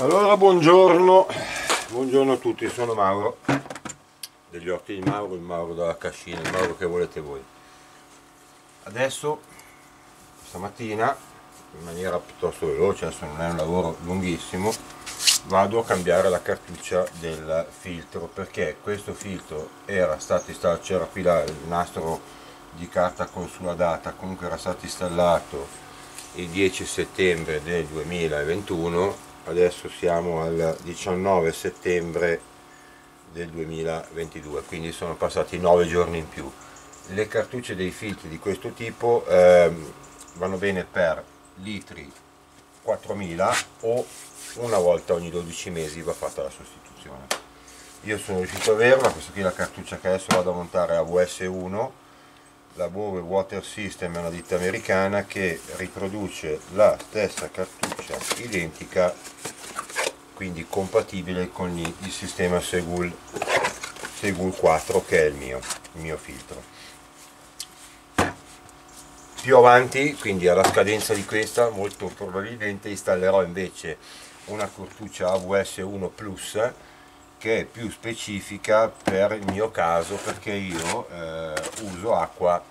Allora buongiorno, buongiorno a tutti, sono Mauro degli orti di Mauro, il Mauro della cascina, il Mauro che volete voi. Adesso, stamattina, in maniera piuttosto veloce, adesso non è un lavoro lunghissimo, vado a cambiare la cartuccia del filtro perché questo filtro era stato installato, c'era qui la, il nastro di carta consuladata, comunque era stato installato il 10 settembre del 2021 adesso siamo al 19 settembre del 2022 quindi sono passati 9 giorni in più. Le cartucce dei filtri di questo tipo ehm, vanno bene per litri 4000 o una volta ogni 12 mesi va fatta la sostituzione. Io sono riuscito a averla questa qui è la cartuccia che adesso vado a montare a VS1 la Bowe Water System è una ditta americana che riproduce la stessa cartuccia identica quindi compatibile con il sistema Segul, Segul 4 che è il mio, il mio filtro. Più avanti quindi alla scadenza di questa molto probabilmente installerò invece una cartuccia AVS 1 Plus che è più specifica per il mio caso perché io eh, uso acqua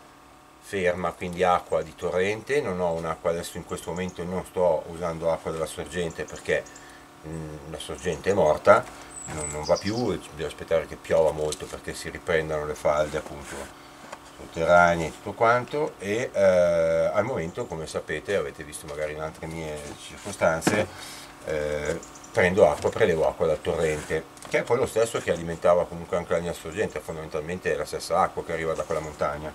ferma, quindi acqua di torrente, non ho un'acqua, adesso in questo momento non sto usando acqua della sorgente perché mh, mm, la sorgente è morta, non, non va più, devo aspettare che piova molto perché si riprendano le falde appunto sotterranee e tutto quanto. E eh, al momento come sapete, avete visto magari in altre mie circostanze, eh, prendo acqua, prelevo acqua dal torrente, che è poi lo stesso che alimentava comunque anche la mia sorgente, fondamentalmente è la stessa acqua che arriva da quella montagna.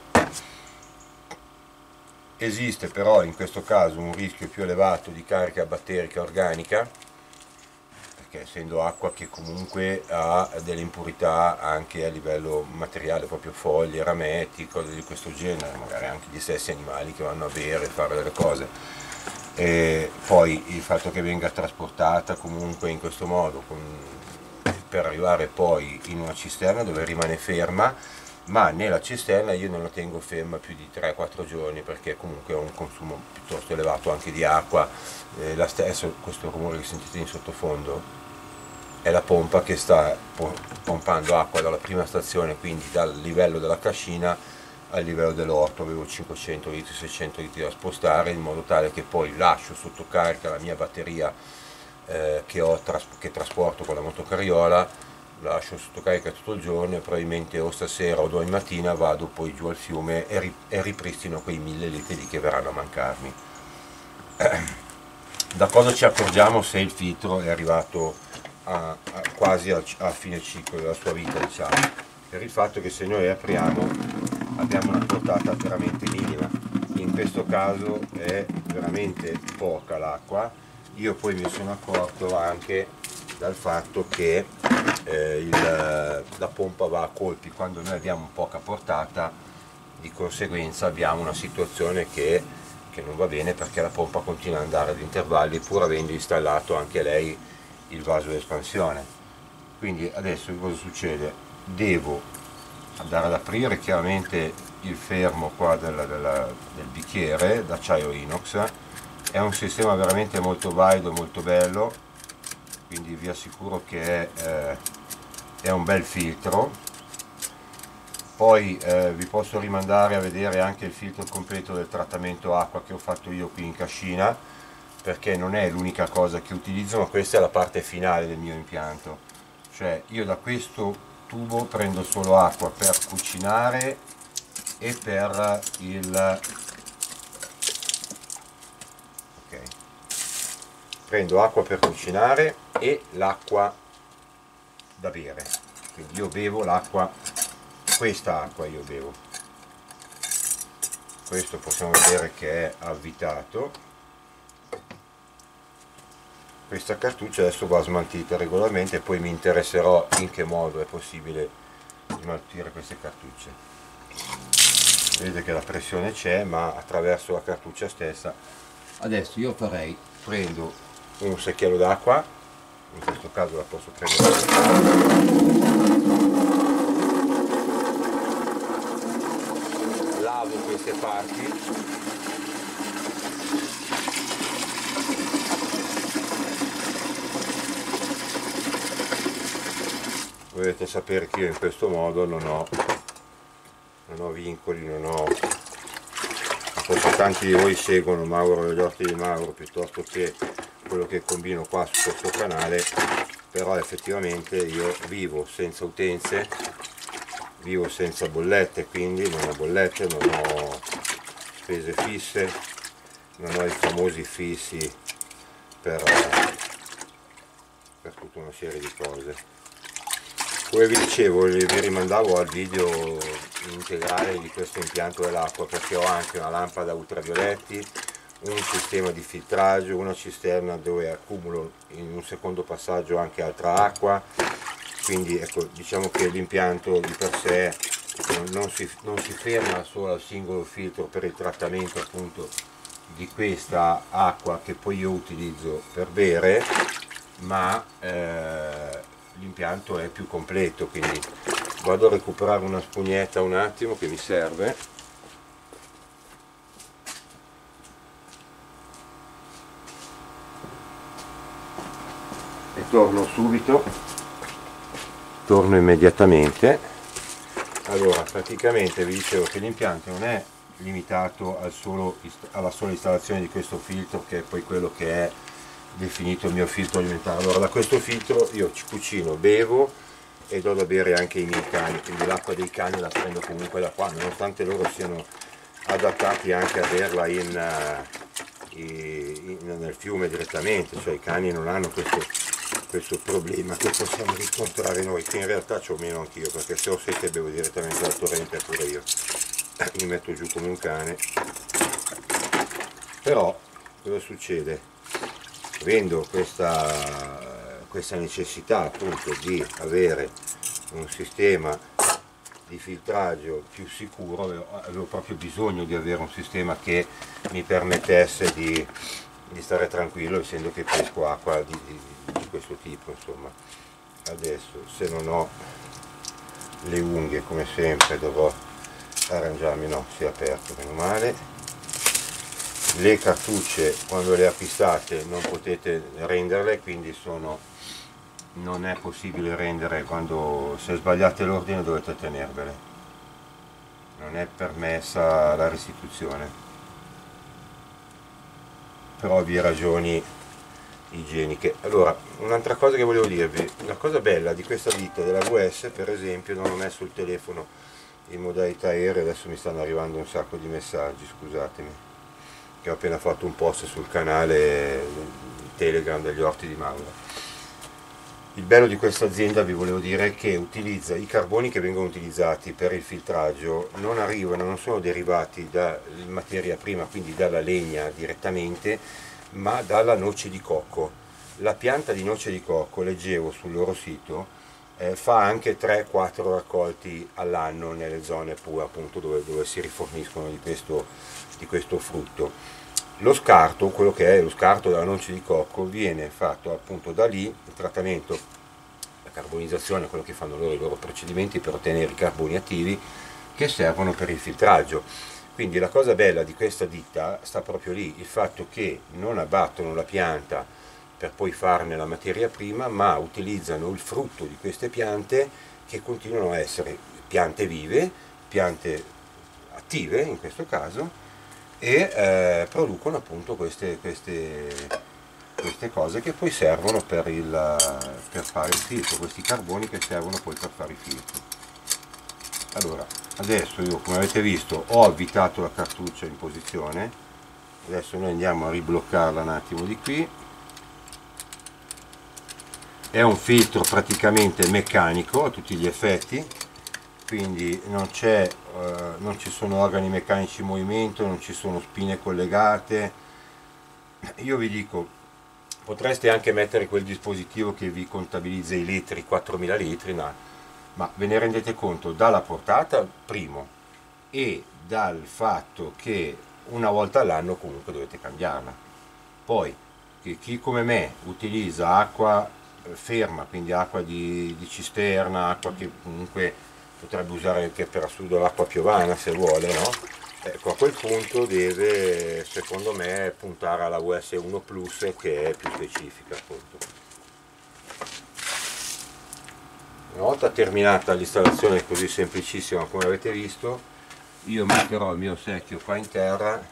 Esiste però in questo caso un rischio più elevato di carica batterica organica, perché essendo acqua che comunque ha delle impurità anche a livello materiale, proprio foglie, rametti, cose di questo genere, magari anche gli stessi animali che vanno a bere, fare delle cose e poi il fatto che venga trasportata comunque in questo modo con, per arrivare poi in una cisterna dove rimane ferma ma nella cisterna io non la tengo ferma più di 3-4 giorni perché comunque ho un consumo piuttosto elevato anche di acqua. Eh, la stessa, questo rumore che sentite in sottofondo è la pompa che sta pompando acqua dalla prima stazione quindi dal livello della cascina al livello dell'orto. Avevo 500 litri 600 litri da spostare in modo tale che poi lascio sotto carica la mia batteria eh, che, ho, che trasporto con la motocariola lascio sotto carica tutto il giorno e probabilmente o stasera o domani mattina vado poi giù al fiume e, ri e ripristino quei mille litri che verranno a mancarmi. Da cosa ci accorgiamo se il filtro è arrivato a, a, quasi a, a fine ciclo della sua vita diciamo? Per il fatto che se noi apriamo abbiamo una portata veramente minima. In questo caso è veramente poca l'acqua io poi mi sono accorto anche dal fatto che eh, il, la pompa va a colpi quando noi abbiamo poca portata di conseguenza abbiamo una situazione che, che non va bene perché la pompa continua ad andare ad intervalli pur avendo installato anche lei il vaso d'espansione quindi adesso cosa succede? devo andare ad aprire chiaramente il fermo qua del, del, del bicchiere d'acciaio inox è un sistema veramente molto valido molto bello quindi vi assicuro che è, eh, è un bel filtro. Poi eh, vi posso rimandare a vedere anche il filtro completo del trattamento acqua che ho fatto io qui in cascina perché non è l'unica cosa che utilizzo ma questa è la parte finale del mio impianto. Cioè io da questo tubo prendo solo acqua per cucinare e per il ok. Prendo acqua per cucinare e l'acqua da bere. Quindi io bevo l'acqua questa acqua io bevo. Questo possiamo vedere che è avvitato. Questa cartuccia adesso va smaltita regolarmente e poi mi interesserò in che modo è possibile smaltire queste cartucce. Vedete che la pressione c'è ma attraverso la cartuccia stessa adesso io farei prendo un secchiello d'acqua. In questo caso la posso prendere. Lavo queste parti. Dovete sapere che io in questo modo non ho, non ho vincoli non ho forse tanti di voi seguono Mauro degli orti di Mauro piuttosto che quello che combino qua su questo canale però effettivamente io vivo senza utenze vivo senza bollette quindi non ho bollette non ho spese fisse non ho i famosi fissi per, per tutta una serie di cose come vi dicevo vi rimandavo al video integrale di questo impianto dell'acqua perché ho anche una lampada ultravioletti un sistema di filtraggio una cisterna dove accumulo in un secondo passaggio anche altra acqua. Quindi ecco diciamo che l'impianto di per sé non si, non si ferma solo al singolo filtro per il trattamento appunto di questa acqua che poi io utilizzo per bere ma eh, l'impianto è più completo quindi vado a recuperare una spugnetta un attimo che mi serve. E torno subito. Torno immediatamente. Allora praticamente vi dicevo che l'impianto non è limitato al solo, alla sola installazione di questo filtro che è poi quello che è definito il mio filtro alimentare. Allora da questo filtro io ci cucino bevo e do da bere anche ai miei cani quindi l'acqua dei cani la prendo comunque da qua nonostante loro siano adattati anche a berla in, uh, in, nel fiume direttamente cioè i cani non hanno questo, questo problema che possiamo riscontrare noi che in realtà c'ho meno anch'io perché se ho sete bevo direttamente dal torrente pure io mi metto giù come un cane. Però cosa succede avendo questa, questa necessità appunto di avere un sistema di filtraggio più sicuro avevo proprio bisogno di avere un sistema che mi permettesse di, di stare tranquillo essendo che pesco acqua di, di, di, questo tipo insomma. Adesso se non ho le unghie come sempre dovrò arrangiarmi no si è aperto meno male le cartucce quando le acquistate non potete renderle quindi sono, non è possibile rendere quando se sbagliate l'ordine dovete tenervele. Non è permessa la restituzione. Per ovvie ragioni igieniche. Allora un'altra cosa che volevo dirvi la cosa bella di questa ditta della VS per esempio non ho messo il telefono in modalità aereo adesso mi stanno arrivando un sacco di messaggi scusatemi che ho appena fatto un post sul canale Telegram degli orti di Mauro. Il bello di questa azienda vi volevo dire è che utilizza i carboni che vengono utilizzati per il filtraggio non arrivano, non sono derivati da materia prima, quindi dalla legna direttamente, ma dalla noce di cocco. La pianta di noce di cocco, leggevo sul loro sito, eh, fa anche 3-4 raccolti all'anno nelle zone pure appunto dove, dove si riforniscono di questo, di questo frutto. Lo scarto, quello che è lo scarto della noce di cocco, viene fatto appunto da lì, il trattamento, la carbonizzazione, quello che fanno loro i loro procedimenti per ottenere i carboni attivi che servono per il filtraggio. Quindi la cosa bella di questa ditta sta proprio lì, il fatto che non abbattono la pianta per poi farne la materia prima, ma utilizzano il frutto di queste piante che continuano a essere piante vive, piante attive in questo caso, e eh, producono appunto queste, queste, queste, cose che poi servono per, il, per fare il filtro, questi carboni che servono poi per fare i filtri. Allora, adesso io come avete visto ho avvitato la cartuccia in posizione, adesso noi andiamo a ribloccarla un attimo di qui, è un filtro praticamente meccanico a tutti gli effetti, quindi non, eh, non ci sono organi meccanici in movimento, non ci sono spine collegate. Io vi dico, potreste anche mettere quel dispositivo che vi contabilizza i litri, 4000 litri, no, ma ve ne rendete conto dalla portata, primo, e dal fatto che una volta all'anno comunque dovete cambiarla. Poi, che chi come me utilizza acqua ferma, quindi acqua di, di cisterna, acqua che comunque potrebbe usare anche per assurdo l'acqua piovana se vuole, no? Ecco, a quel punto deve, secondo me, puntare alla US1 Plus che è più specifica appunto. una volta terminata l'installazione così semplicissima come avete visto io metterò il mio secchio qua in terra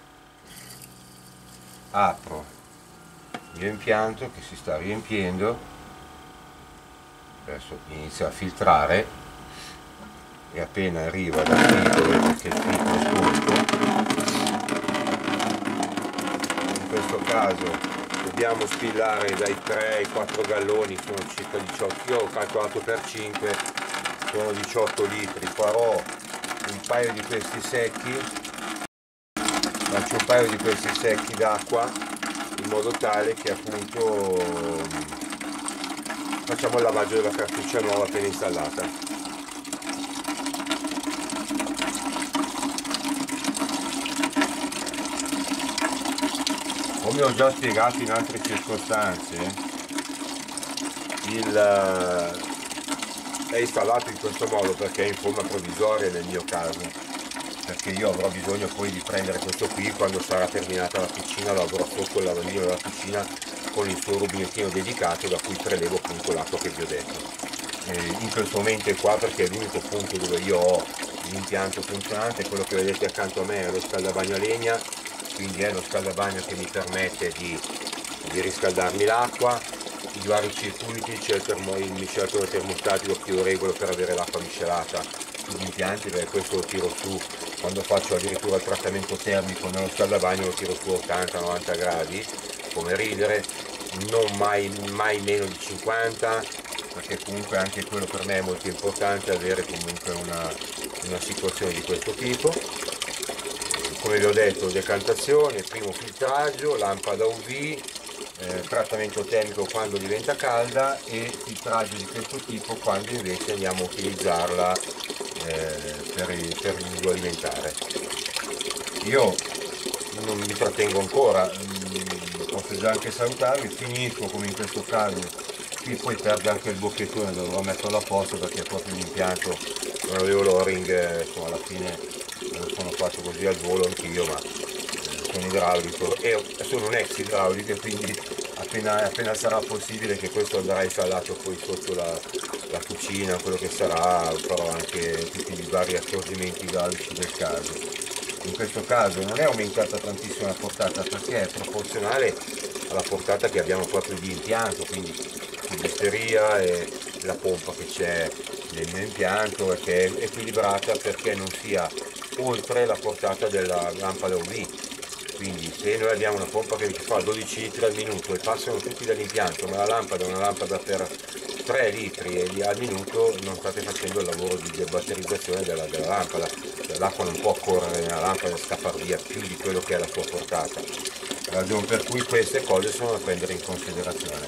apro il mio impianto che si sta riempiendo adesso inizia a filtrare e appena arriva da qui vedete che il filtro è in questo caso dobbiamo spillare dai 3 ai 4 galloni sono circa 18 io ho calcolato per 5 sono 18 litri farò un paio di questi secchi faccio un paio di questi secchi d'acqua in modo tale che appunto facciamo il lavaggio della cartuccia nuova appena installata. Come ho già spiegato in altre circostanze il, eh, è installato in questo modo perché è in forma provvisoria nel mio caso perché io avrò bisogno poi di prendere questo qui quando sarà terminata la piscina lo avrò sotto il lavandino della piscina con il suo rubinettino dedicato da cui prelevo appunto l'acqua che vi ho detto. Eh, in questo momento è qua perché è l'unico punto dove io ho l'impianto funzionante quello che vedete accanto a me è lo scaldabagno a legna quindi è lo scaldabagno che mi permette di, di riscaldarmi l'acqua i vari circuiti c'è il, termo, il miscelatore termostatico che io regolo per avere l'acqua miscelata sugli impianti perché questo lo tiro su quando faccio addirittura il trattamento termico nello scaldabagno lo tiro su 80-90 gradi come ridere non mai, mai meno di 50 perché comunque anche quello per me è molto importante avere comunque una, una situazione di questo tipo come vi ho detto decantazione, primo filtraggio, lampada UV, eh, trattamento termico quando diventa calda e filtraggio di questo tipo quando invece andiamo a utilizzarla eh, per, per l'uso alimentare. Io non mi trattengo ancora, mm, posso già anche salutarvi, finisco come in questo caso, qui poi perde anche il bocchettone, dovrò metterlo a posto perché proprio l'impianto, non avevo l'oring, eh, alla fine sono fatto così al volo anch'io ma eh, sono idraulico. E sono un ex idraulico quindi appena, appena, sarà possibile che questo andrà installato poi sotto la, la cucina quello che sarà farò anche tutti i vari accorgimenti idraulici del caso in questo caso non è aumentata tantissimo la portata perché è proporzionale alla portata che abbiamo proprio di impianto quindi tubisteria e la pompa che c'è nel mio impianto e che è equilibrata perché non sia oltre la portata della lampada UV quindi se noi abbiamo una pompa che fa 12 litri al minuto e passano tutti dall'impianto ma la lampada è una lampada per 3 litri al minuto non state facendo il lavoro di debatterizzazione della, della lampada. Cioè, l'acqua non può correre nella lampada e scappare via più di quello che è la sua portata. Per cui queste cose sono da prendere in considerazione.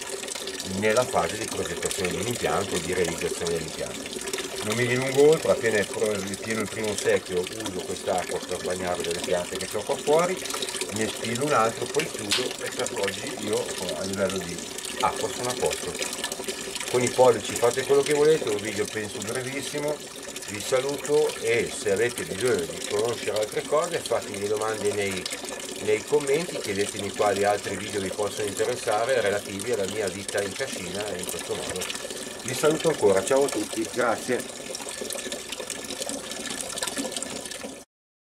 Nella fase di progettazione di un impianto e di realizzazione dell'impianto. Non mi dilungo oltre, appena è pieno il primo secchio uso quest'acqua per bagnare delle piante che ho qua fuori, ne spillo un altro, poi chiudo e per oggi io a livello di acqua sono a posto. Con i pollici fate quello che volete, un video penso brevissimo, vi saluto e se avete bisogno di conoscere altre cose fatemi domande nei, nei commenti, chiedetemi quali altri video vi possono interessare relativi alla mia vita in cascina e in questo modo vi saluto ancora, ciao a tutti, grazie.